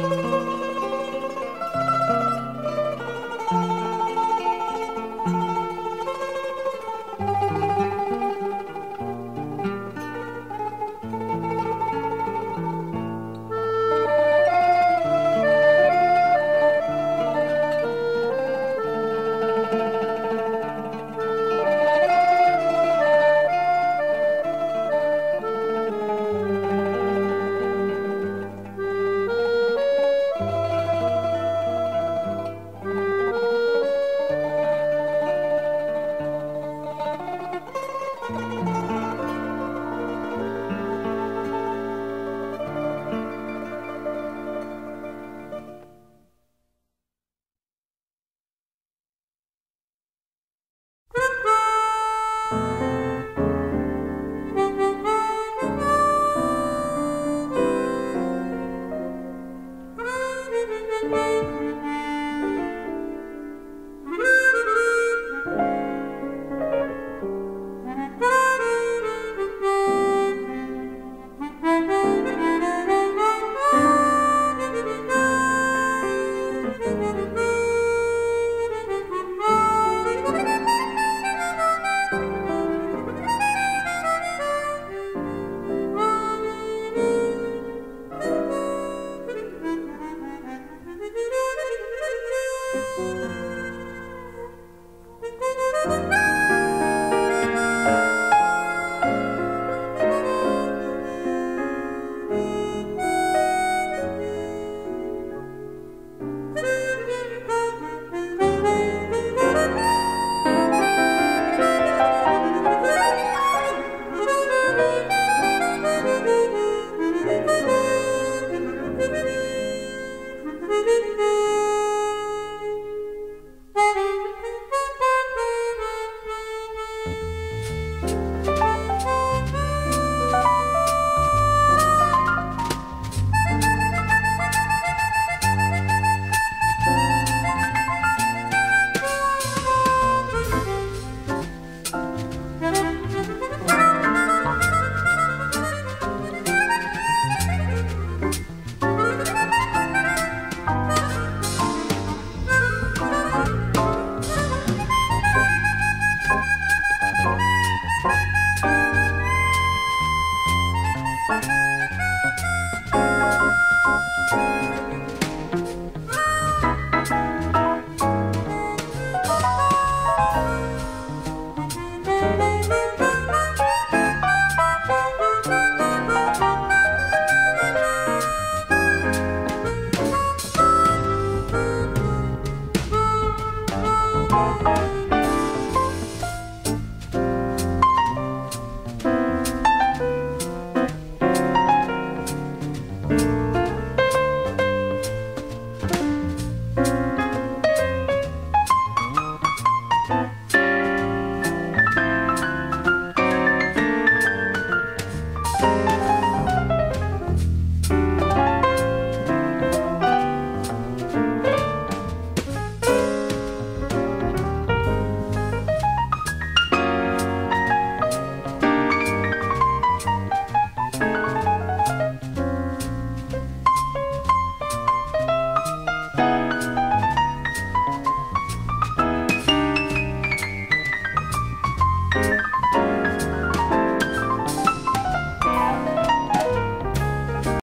Música Christmas.